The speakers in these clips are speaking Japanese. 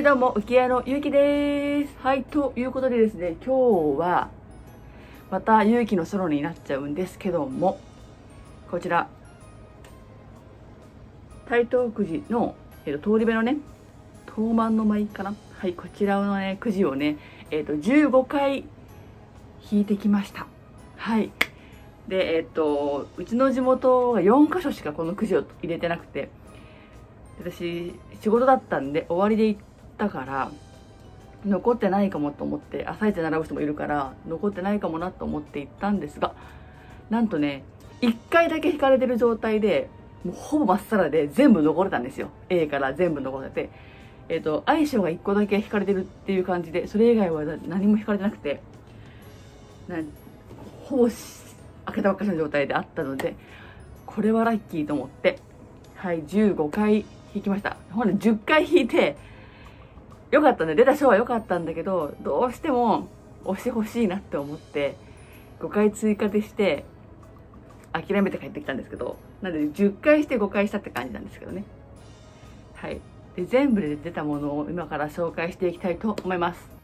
はいどうも浮屋のゆうきです。はいということでですね今日はまたゆうきのソロになっちゃうんですけどもこちら台東くじの、えーと、通り部のね東満の舞かな？はいこちらのねくじをねえっ、ー、と15回引いてきました。はい。でえっ、ー、とうちの地元が4箇所しかこのくじを入れてなくて私仕事だったんで終わりで行ったから残ってないかもと思って朝一で並ぶ人もいるから残ってないかもなと思って行ったんですがなんとね1回だけ引かれてる状態でもうほぼまっさらで全部残れたんですよ。A から全部残れて。えっ、ー、と相性が1個だけ引かれてるっていう感じでそれ以外は何も引かれてなくてなほぼ開けたばっかりの状態であったのでこれはラッキーと思ってはい15回引きました。ほんで10回引いてよかったね。出た賞は良かったんだけどどうしても押してほしいなって思って5回追加でして諦めて帰ってきたんですけどなので10回して5回したって感じなんですけどね。はい。で全部で出たものを今から紹介していきたいと思います。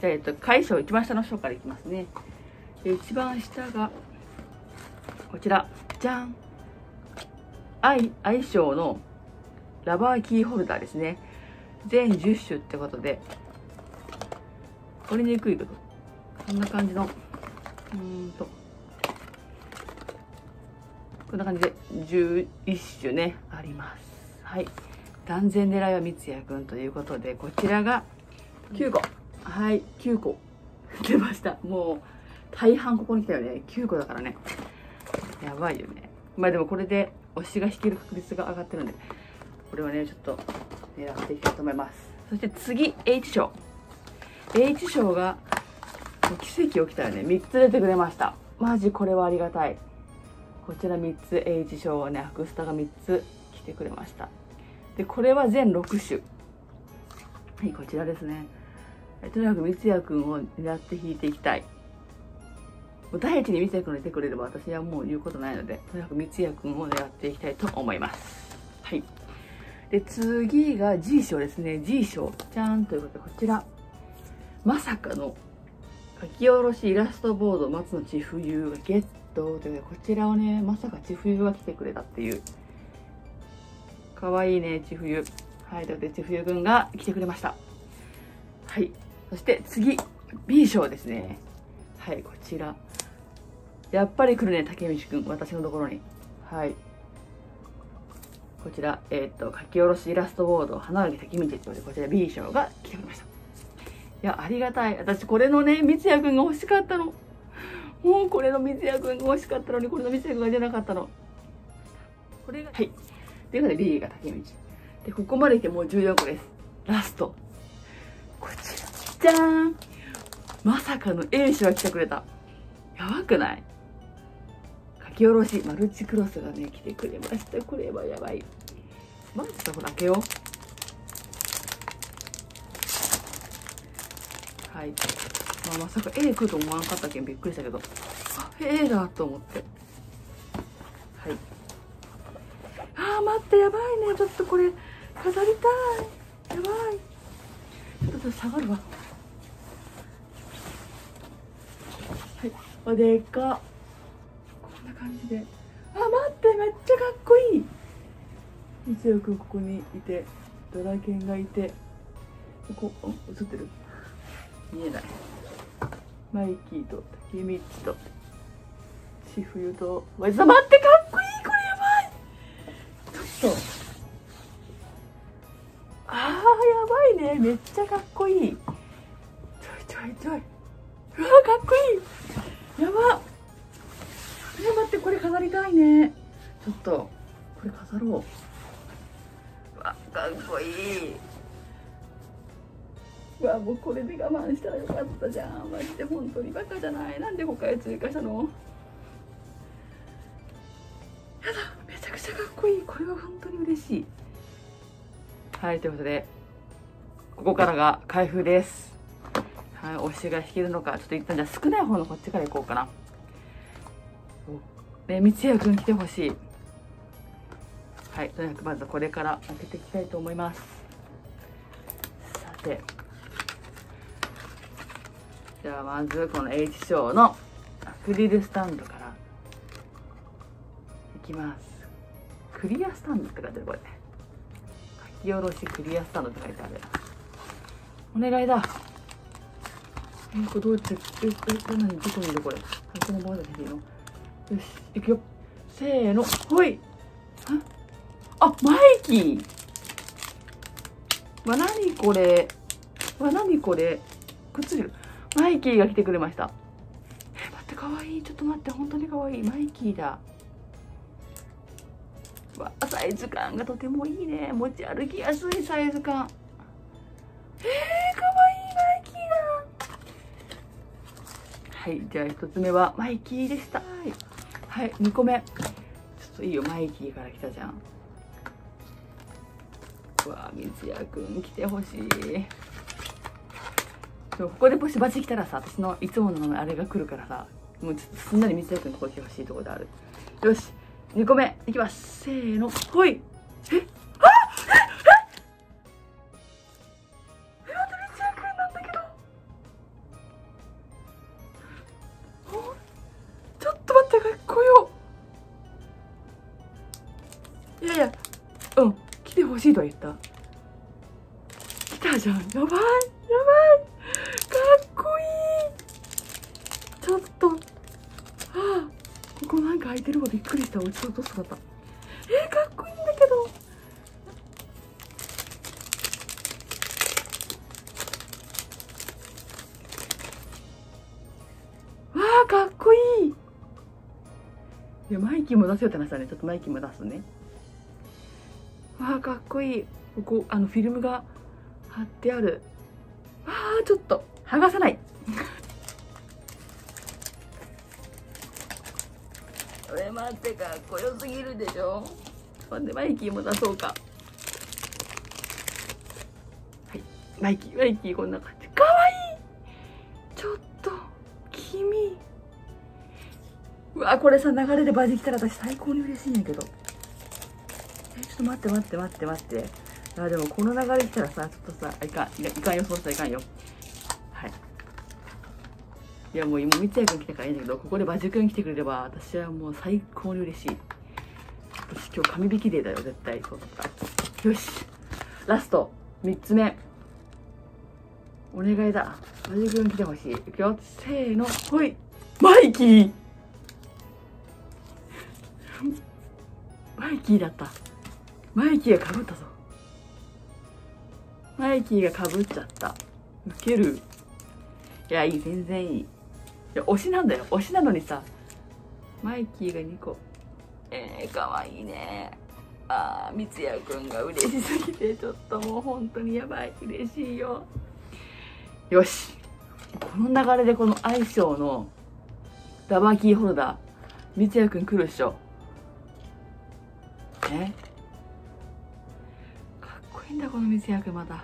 じゃあ、えっと、回賞一番下の章からいきますね。で一番下がこちら。じゃん。愛愛称のラバーキーホルダーですね。全10種ってことで取りにくいけどこんな感じのうんと。こんな感じで11種ねあります。はい。断然狙いは三谷君ということでこちらが9個。はい。9個。出ました。もう大半ここに来たよね。9個だからね。やばいよね。まあでもこれで推しが引ける確率が上がってるんで。これはねちょっと狙っていきたいと思います。そして次 H 賞。H 賞が奇跡起きたらね。3つ出てくれました。マジこれはありがたい。こちら3つ H 賞はねアクスタが3つ来てくれました。でこれは全6種。はいこちらですね。とにかく三ツ矢くんを狙って引いていきたい。第一に三ツ矢くんがいてくれれば私はもう言うことないのでとにかく三ツ矢くんを狙っていきたいと思います。で次が G 賞ですね。G 賞じゃんということでこちら。まさかの書き下ろしイラストボード松の千冬がゲットというこちらをねまさか千冬が来てくれたっていう。かわいいね千冬。はいということで千冬くんが来てくれました。はい。そして次 B 賞ですね。はいこちら。やっぱり来るね竹道くん。私のところに。はい。こちら、えっ、ー、と書き下ろしイラストボード花垣滝道ということでこちら B 賞が来てくれました。いやありがたい。私これのね三ツ矢くんが欲しかったの。もうこれの三ツ矢くんが欲しかったのにこれの三ツ矢くんが出なかったの。これがはい。ということで B が竹道。でここまで来てもう14個です。ラスト。こちら。じゃーん。まさかの A 賞が来てくれた。やばくない？書き下ろしマルチクロスがね来てくれました。これはやばい。まずさほら開けよう。はい、まあ、まさか A 来ると思わなかったけんびっくりしたけど。あ A だと思って。はい。あー待ってやばいね。ちょっとこれ飾りたい。やばい。ちょっと下がるわ。はい。おでか。感じで。あ待ってめっちゃかっこいい。一応ここにいてドラケンがいてここ映ってる。見えない。マイキーと竹道とシフユとわざ待ってかっこいいこれやばい。ちょっと。あーやばいね。めっちゃかっったじゃんマジで本当にバカじゃない。なんで他へ追加したの？やだめちゃくちゃかっこいい。これは本当に嬉しい。はいということでここからが開封です。はい推しが引けるのかちょっと一旦じゃ少ない方のこっちからいこうかな。ね、三ツ矢くん来てほしい。はいとにかくまずこれから開けていきたいと思います。さてじゃあまずこの H 賞のアクリルスタンドからいきます。クリアスタンドって書いてあるこれ。書き下ろしクリアスタンドって書いてある。お願いだ。えこれどうやってええ何？どこにいるこれ？このままでいいの？よしいくよ。せーの。ほい。あマイキー。わ何これ？わ何これ？くっついてる。マイキーが来てくれました。え待ってかわい。いちょっと待って本当にかわい。いマイキーだ。わサイズ感がとてもいいね。持ち歩きやすいサイズ感。えー、かわいいマイキーだ。はいじゃあ1つ目はマイキーでした。はい。2個目。ちょっといいよマイキーから来たじゃん。うわ三ツ矢くん来てほしいここでもしバチ来たらさ私のいつものあれが来るからさもうちょっとすんなり三ツ矢くんのとこ来てほしいところである。よし2個目いきます。せーのほい。えあええ待って三ツ矢くんなんだけど。ちょっと待ってかっこよ。いやいやうん来てほしいとは言った。来たじゃん。やばいやばいかっこいいちょっとはあここなんか開いてるわ。びっくりした。落ち落とすかた？えー、かっこいいんだけど。わあかっこいい。いやマイキーも出すよって話だね。ちょっとマイキーも出すね。わあかっこいい。ここあのフィルムが貼ってある。わあちょっと剥がさない。待ってかっこよすぎるでしょ？待ってマイキーも出そうか。はい。マイキーマイキーこんな感じ。かわいい。ちょっと君。うわこれさ流れでバジ来たら私最高に嬉しいんやけど。えちょっと待って待って待って待って。あでもこの流れ来たらさちょっとさいかんいかんよそうしたらいかんよ。いやもう今三ツ矢くん来たからいいんだけどここでバジくん来てくれれば私はもう最高に嬉しい私今日紙引きデーだよ絶対そうだったよし。ラスト。3つ目お願いだ。バジくん来てほしい。いくよせーのほいマイキーマイキーだ。ったマイキーがかぶったぞ。マイキーがかぶっちゃった。ウケる。いやいい全然いい。や推しなんだよ。推しなのにさマイキーが2個。えー、かわいいね。あー三ツ矢くんが嬉しすぎてちょっともう本当にやばい。嬉しいよ。よし。この流れでこの相性のラバーキーホルダー三ツ矢くん来るっしょ。ねかっこいいんだこの三ツ矢くんまた。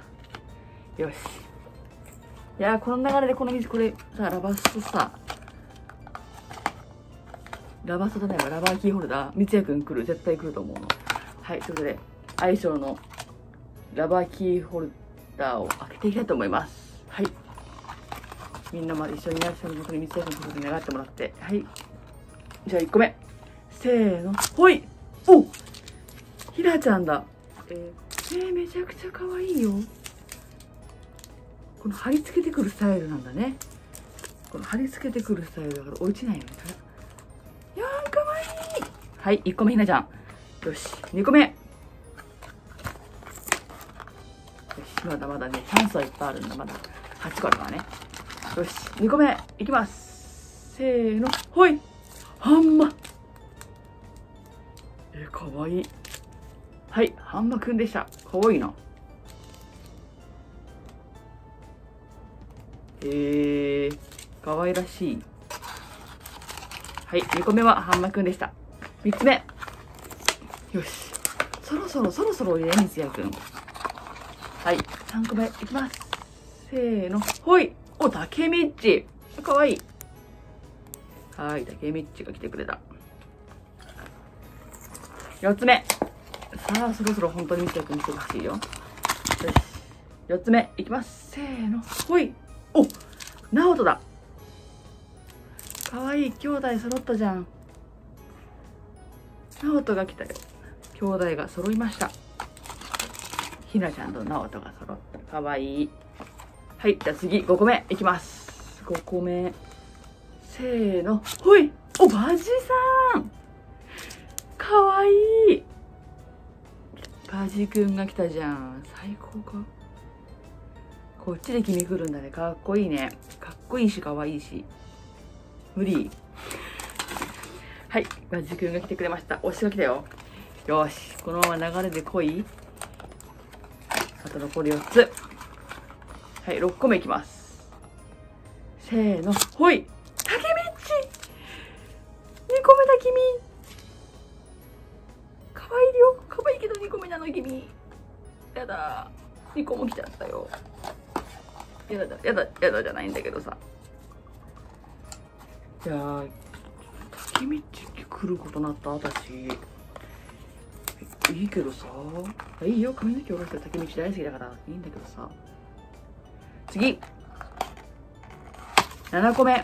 よし。いやこの流れでこの水これさラバストさラバストじゃないわラバーキーホルダー三ツ矢くん来る絶対来ると思うの。はいということで相性のラバーキーホルダーを開けていきたいと思います。はい。みんなまで一緒にやる人の僕に三ツ矢くんのことに願ってもらって。はい。じゃあ1個目せーの。ほい。おひらちゃんだ。えー、えー、めちゃくちゃ可愛いよ。この貼り付けてくるスタイルなんだね。この貼り付けてくるスタイルだから落ちないよねはい1個目ひなちゃん。よし2個目。よしまだまだねチャンスはいっぱいあるんだまだ。8個あるからね。よし2個目いきます。せーのほい。ハンマ。えかわいい。はいハンマくんでした。かわいいな。えー、かわいらしい。はい2個目はハンマくんでした。3つ目。よし。そろそろそろそろね三ツ矢くんはい。3個目いきます。せーの。ほい。お竹道。かわいい。はい竹道が来てくれた。4つ目。さあそろそろ本当に見てくん見てほしいよ。よし。4つ目いきます。せーの。ほい。お直人だ。かわいい兄弟揃ったじゃん。直人が来たよ。兄弟が揃いました。ひなちゃんと直人が揃ったかわい。いはいじゃあ次5個目いきます。5個目。せーの。ほいおバジさん。かわい。いバジくんが来たじゃん。最高か。こっちで君来るんだね。かっこいいね。かっこいいしかわいいし無理。はいバジくんが来てくれました。推しが来たよ。よしこのまま流れで来い。あと残り4つ。はい6個目いきます。せーのほい。竹道2個目だ君。かわいいよ。かわいいけど2個目なの君。やだ。2個も来ちゃったよ。やだやだやだじゃないんだけどさ。いやー竹道来ることなった私。いいけどさ。いいよ。髪の毛下ろしてる竹道大好きだから。いいんだけどさ。次。7個目。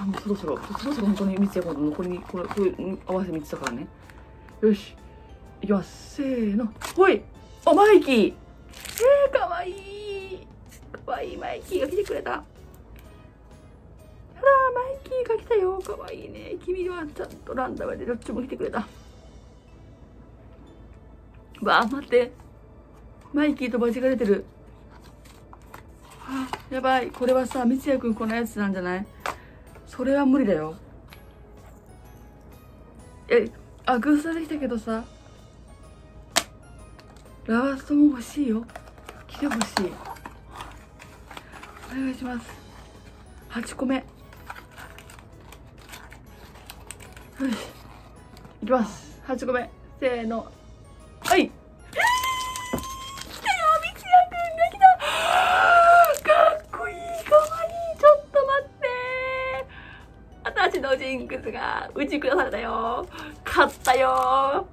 あもうそろそろそろそろ本当に3つや今度残りこれこれ合わせ3つだからね。よし。いきます。せーの。ほい。おマイキー。えー、かわいい。かわいいマイキーが来てくれた。マイキーが来たよ。かわいいね。君はちゃんとランダムでどっちも来てくれた。わあ待って。マイキーとバジが出てる。あやばい。これはさ三ツ矢くんこのやつなんじゃない？それは無理だよ。えあグースできたけどさ。ラワストも欲しいよ。来てほしい。お願いします。8個目よしい。きます。8個目せーの。はい。来たよ三ツ矢くんが来た。かっこいいかわいい。ちょっと待って。私のジンクスが打ち下されたよ。勝ったよ。あ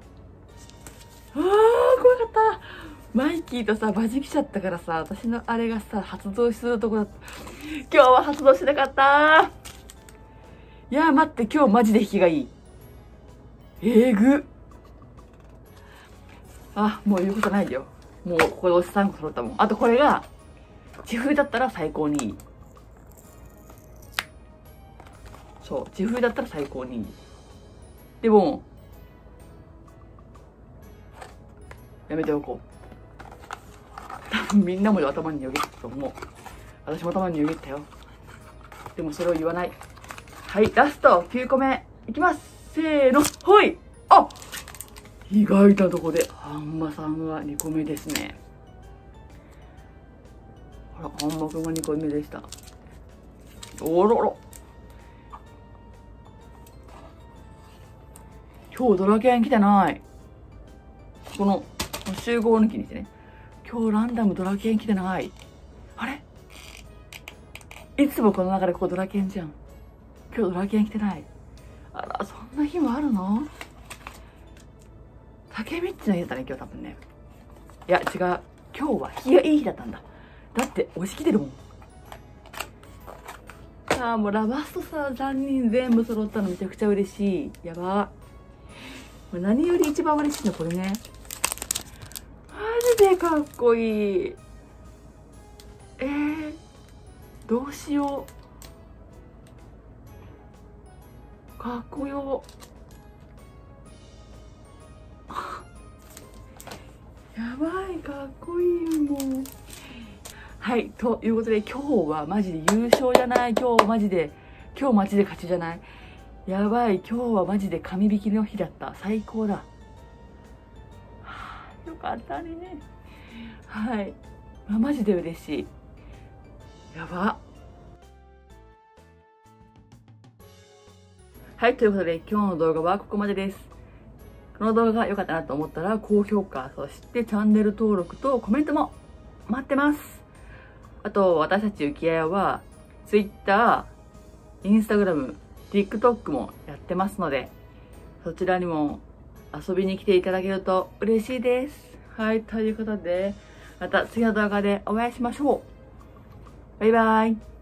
ー怖かった。マイキーとさバジ来ちゃったからさ私のあれがさ発動しするとこだった。今日は発動しなかった。いや待って。今日マジで引きがいい。えぐあもう言うことないよ。もうここでおじさん個揃ったもん。あとこれが地風だったら最高にいい。そう地風だったら最高にいい。でもやめておこう。多分みんなも頭によぎったと思う。私も頭によぎったよ。でもそれを言わない。はいラスト9個目。いきます。せーのほい。あ意外なとこでハンマさんは2個目ですね。ほらハンマくんが2個目でした。おろろ。今日ドラケン来てない。この集合抜きにしてね。今日ランダムドラケン来てない。あれ？いつもこの流れここドラケンじゃん。今日ドラケン来てない。んな日もあるの？竹道の日だったね今日多分ね。いや違う。今日は日がいい日だったんだ。だって押し来てるもん。さあもうラバストさ3人全部揃ったのめちゃくちゃ嬉しい。やば。もう何より一番嬉しいのこれね。マジでかっこいい。えー、どうしよう。かっこよ。やばいかっこいいもうはいということで今日はマジで優勝じゃない。今日マジで今日マジで勝ちじゃない。やばい今日はマジで神引きの日だった。最高だ、はあ、よかったね。はい、あ、マジで嬉しい。やば。はいということで今日の動画はここまでですこの動画が良かったなと思ったら高評価そしてチャンネル登録とコメントも待ってますあと私たちゆきあやは Twitter、Instagram、TikTok もやってますのでそちらにも遊びに来ていただけると嬉しいです。はい、ということで、また次の動画でお会いしましょう。バイバイ。